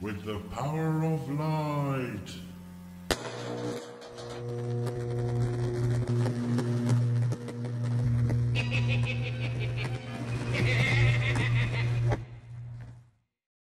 with the power of light.